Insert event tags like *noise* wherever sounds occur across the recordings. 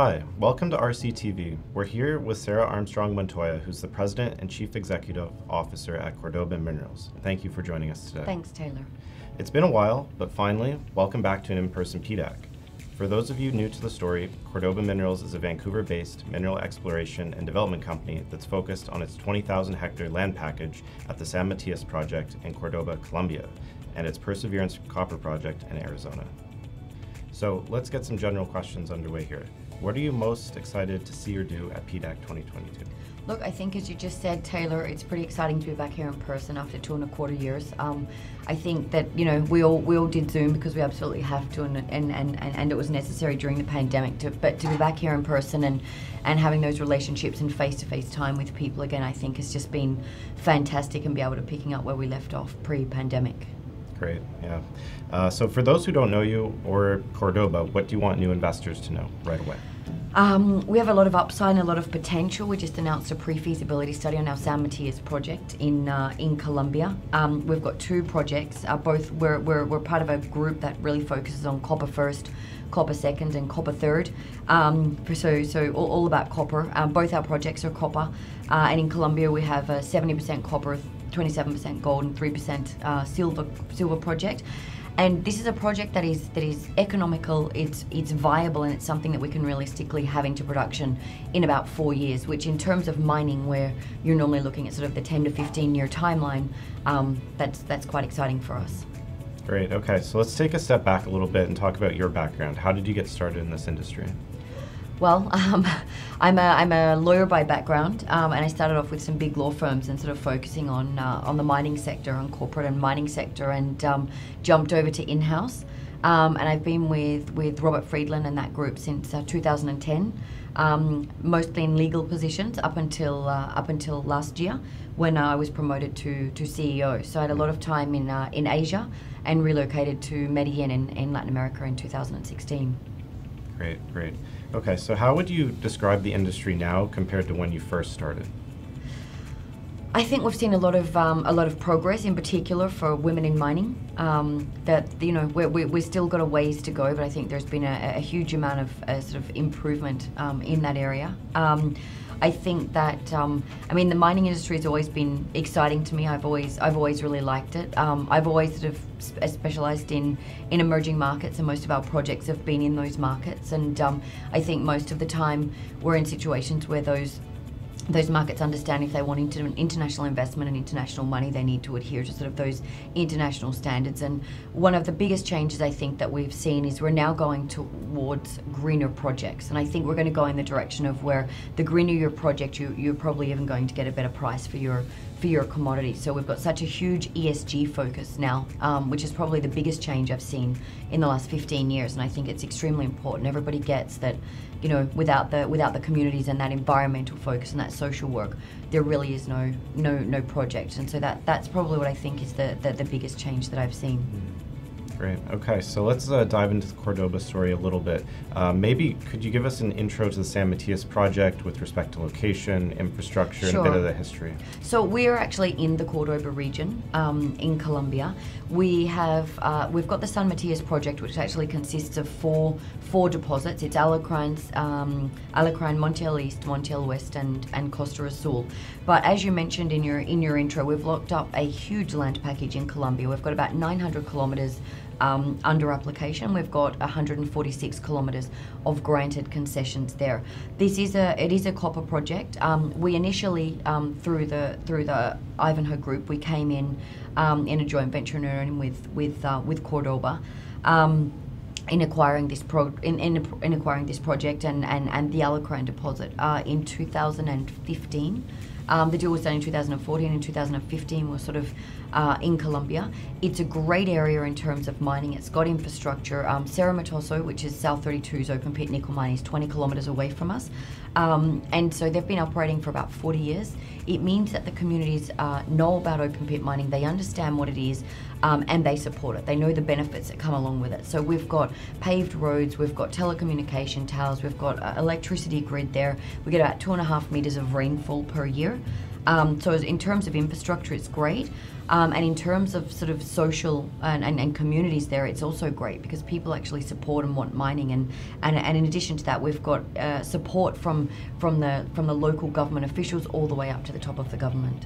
Hi, welcome to RCTV. We're here with Sarah Armstrong Montoya, who's the President and Chief Executive Officer at Cordoba Minerals. Thank you for joining us today. Thanks, Taylor. It's been a while, but finally, welcome back to an in person PDAC. For those of you new to the story, Cordoba Minerals is a Vancouver based mineral exploration and development company that's focused on its 20,000 hectare land package at the San Matias project in Cordoba, Colombia, and its Perseverance copper project in Arizona. So let's get some general questions underway here. What are you most excited to see or do at PDAC 2022? Look, I think as you just said, Taylor, it's pretty exciting to be back here in person after two and a quarter years. Um, I think that you know we all we all did Zoom because we absolutely have to, and and, and, and it was necessary during the pandemic. To but to be back here in person and and having those relationships and face to face time with people again, I think has just been fantastic, and be able to picking up where we left off pre-pandemic. Great, yeah. Uh, so, for those who don't know you or Cordoba, what do you want new investors to know right away? Um, we have a lot of upside and a lot of potential. We just announced a pre-feasibility study on our San Matias project in uh, in Colombia. Um, we've got two projects. Uh, both we're, we're, we're part of a group that really focuses on copper first, copper second, and copper third. Um, so so all, all about copper. Um, both our projects are copper, uh, and in Colombia we have a 70% copper, 27% gold, and 3% uh, silver silver project and this is a project that is that is economical. It's it's viable and it's something that we can realistically have into production in about four years which in terms of mining where you're normally looking at sort of the 10 to 15 year timeline um, that's that's quite exciting for us. Great. Okay so let's take a step back a little bit and talk about your background. How did you get started in this industry well, *laughs* um, I'm, a, I'm a lawyer by background, um, and I started off with some big law firms and sort of focusing on uh, on the mining sector, on corporate and mining sector, and um, jumped over to in-house. Um, and I've been with, with Robert Friedland and that group since uh, 2010, um, mostly in legal positions up until uh, up until last year when I was promoted to, to CEO. So I had a lot of time in uh, in Asia and relocated to Medellin in, in Latin America in 2016. Great, great. Okay, so how would you describe the industry now compared to when you first started? I think we've seen a lot of um, a lot of progress, in particular for women in mining. Um, that you know we're, we're still got a ways to go, but I think there's been a, a huge amount of uh, sort of improvement um, in that area. I think that um, I mean the mining industry has always been exciting to me. I've always I've always really liked it. Um, I've always sort of sp- specialized in in emerging markets, and most of our projects have been in those markets. And um, I think most of the time we're in situations where those those markets understand if they want inter- international investment and international money, they need to adhere to sort of those international standards. And one of the biggest changes I think that we've seen is we're now going towards greener projects. And I think we're going to go in the direction of where the greener your project, you, you're probably even going to get a better price for your for your commodity. So we've got such a huge ESG focus now, um, which is probably the biggest change I've seen in the last 15 years. And I think it's extremely important. Everybody gets that, you know, without the without the communities and that environmental focus and that social work, there really is no no no project. And so that that's probably what I think is the the, the biggest change that I've seen. Great. Okay, so let's uh, dive into the Cordoba story a little bit. Uh, maybe could you give us an intro to the San Matias project with respect to location, infrastructure, Sure. and a bit of the history? So we are actually in the Cordoba region um, in Colombia. We have uh, we've got the San Matias project, which actually consists of four four deposits. It's Alacran, um, Alacran, Montiel East, Montiel West, and and Costa Azul. But as you mentioned in your in your intro, we've locked up a huge land package in Colombia. We've got about 900 kilometres um, under application. We've got 146 kilometres of granted concessions there. This is a it is a copper project. Um, we initially um, through the through the Ivanhoe Group we came in um, in a joint venture and with with uh, with Cordoba. Um, in acquiring this pro in, in, in acquiring this project and, and, and the Alacran deposit uh, in 2015. Um, the deal was done in 2014 and 2015 was sort of uh, in Colombia. It's a great area in terms of mining. It's got infrastructure. Um, Cerro Matoso, which is South 32's open pit nickel mine, is 20 kilometres away from us. Um, and so they've been operating for about 40 years. It means that the communities uh, know about open pit mining, they understand what it is, um, and they support it. They know the benefits that come along with it. So we've got paved roads, we've got telecommunication towers, we've got uh, electricity grid there. We get about two and a half metres of rainfall per year. Um, so, in terms of infrastructure, it's great. Um, and in terms of sort of social and, and, and communities there, it's also great because people actually support and want mining. And, and, and in addition to that, we've got uh, support from, from, the, from the local government officials all the way up to the top of the government.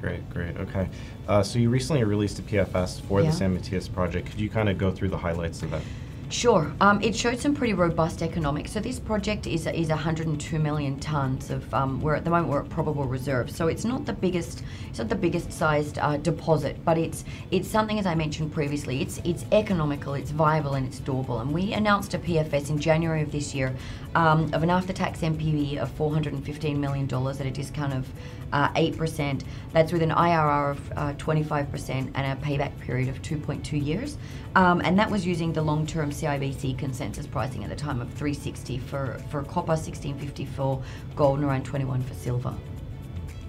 Great, great. Okay. Uh, so you recently released a PFS for Yeah. the San Matias project. Could you kind of go through the highlights of that? Sure. Um, it showed some pretty robust economics. So this project is is 102 million tons of. Um, we're at the moment we're at probable reserve. So it's not the biggest. It's not the biggest sized uh, deposit, but it's it's something as I mentioned previously. It's it's economical, it's viable, and it's doable. And we announced a PFS in January of this year um, of an after-tax NPV of 415 million dollars at a discount of uh, 8%. That's with an IRR of uh, 25% and a payback period of 2.2 years. Um, and that was using the long-term CIBC consensus pricing at the time of 360 for, for copper, 1650 for gold, and around 21 for silver.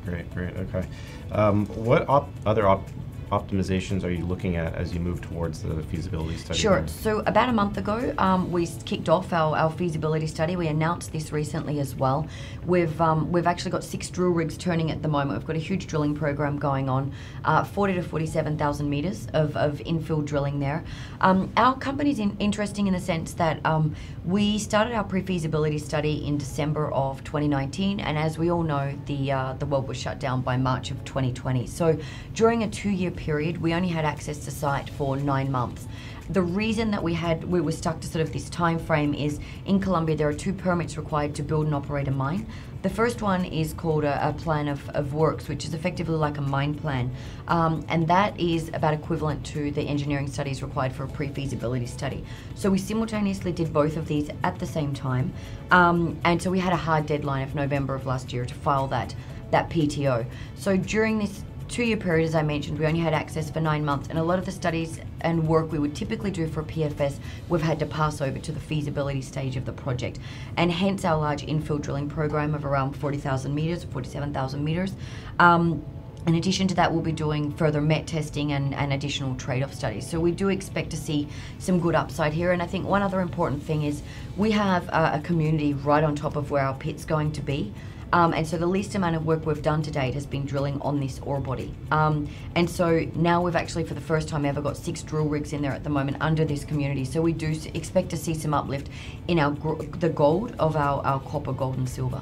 Great, great. Okay. Um, what op- other op- optimizations are you looking at as you move towards the feasibility study? Sure. there? So about a month ago, um, we kicked off our, our feasibility study. We announced this recently as well. We've um, we've actually got six drill rigs turning at the moment. We've got a huge drilling program going on, uh, 40 to 47,000 meters of, of infill drilling there. Um, our company's in, interesting in the sense that um, we started our pre-feasibility study in December of 2019, and as we all know, the uh, the world was shut down by March of 2020. So during a two-year period, we only had access to site for nine months. The reason that we had we were stuck to sort of this time frame is in Colombia there are two permits required to build and operate a mine. The first one is called a, a plan of, of works, which is effectively like a mine plan, um, and that is about equivalent to the engineering studies required for a pre-feasibility study. So we simultaneously did both of these at the same time, um, and so we had a hard deadline of November of last year to file that that PTO. So during this two year period, as I mentioned, we only had access for nine months, and a lot of the studies and work we would typically do for a PFS, we've had to pass over to the feasibility stage of the project, and hence our large infill drilling program of around 40,000 meters, 47,000 meters. Um, in addition to that, we'll be doing further MET testing and, and additional trade off studies. So, we do expect to see some good upside here. And I think one other important thing is we have a, a community right on top of where our pit's going to be. Um, and so the least amount of work we've done to date has been drilling on this ore body. Um, and so now we've actually, for the first time ever, got six drill rigs in there at the moment under this community. So we do expect to see some uplift in our the gold of our, our copper, gold, and silver.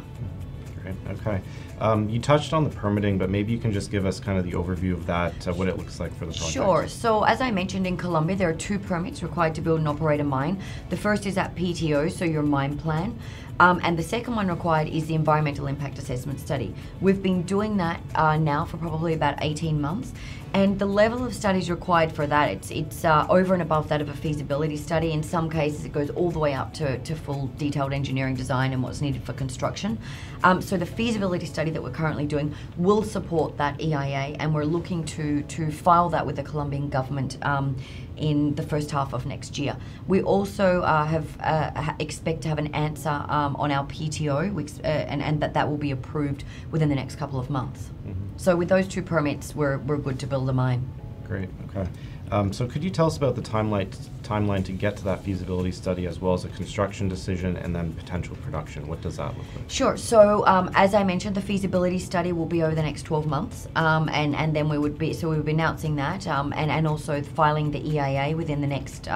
Great. Okay. Um, you touched on the permitting, but maybe you can just give us kind of the overview of that, uh, what it looks like for the project. Sure. So, as I mentioned in Colombia, there are two permits required to build and operate a mine. The first is at PTO, so your mine plan. Um, and the second one required is the environmental impact assessment study. We've been doing that uh, now for probably about 18 months. And the level of studies required for that, it's, it's uh, over and above that of a feasibility study. In some cases, it goes all the way up to, to full detailed engineering design and what's needed for construction. Um, so the feasibility study that we're currently doing will support that EIA, and we're looking to, to file that with the Colombian government um, in the first half of next year. We also uh, have uh, expect to have an answer um, on our PTO, which, uh, and, and that that will be approved within the next couple of months. So with those two permits, we're, we're good to build a mine. Great. Okay. Um, so could you tell us about the timeline timeline to get to that feasibility study, as well as a construction decision and then potential production? What does that look like? Sure. So, um, as I mentioned, the feasibility study will be over the next 12 months, um, and and then we would be so we would be announcing that, um, and and also filing the EIA within the next.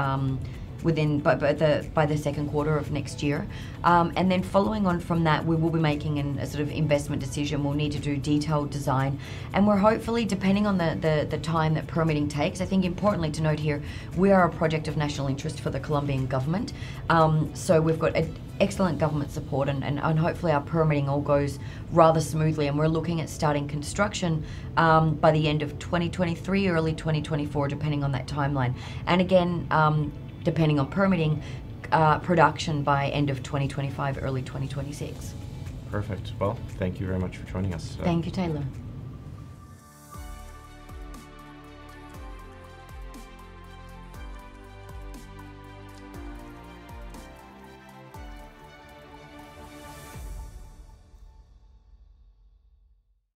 Within by, by the by the second quarter of next year, um, and then following on from that, we will be making an, a sort of investment decision. We'll need to do detailed design, and we're hopefully, depending on the, the the time that permitting takes. I think importantly to note here, we are a project of national interest for the Colombian government, um, so we've got a, excellent government support and, and, and hopefully our permitting all goes rather smoothly and we're looking at starting construction um, by the end of 2023 early 2024 depending on that timeline and again um, depending on permitting uh, production by end of 2025 early 2026 Perfect. Well, thank you very much for joining us. today. thank you taylor